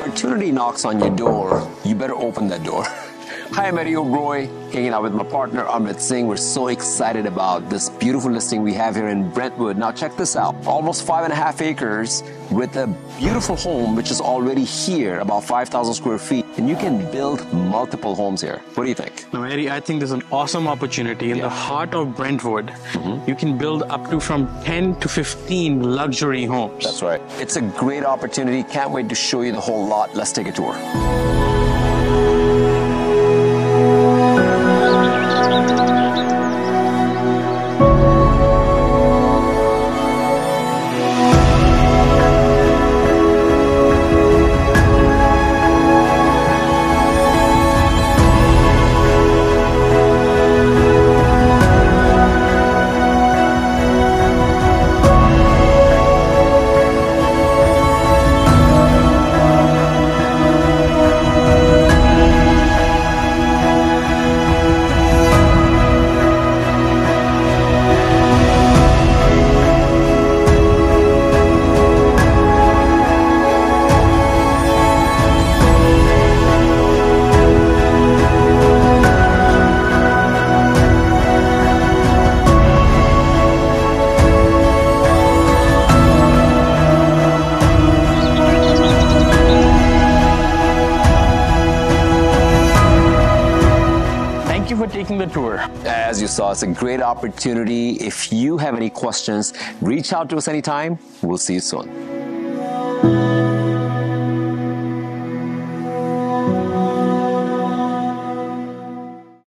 opportunity knocks on your door, you better open that door. Hi, I'm Eddie Oberoi, hanging out with my partner Amrit Singh. We're so excited about this beautiful listing we have here in Brentwood. Now, check this out almost five and a half acres with a beautiful home which is already here, about 5,000 square feet. And you can build multiple homes here. What do you think? Now, Eddie, I think there's an awesome opportunity in yeah. the heart of Brentwood. Mm-hmm. You can build up to from 10 to 15 luxury homes. That's right. It's a great opportunity. Can't wait to show you the whole lot. Let's take a tour. For taking the tour. As you saw, it's a great opportunity. If you have any questions, reach out to us anytime. We'll see you soon.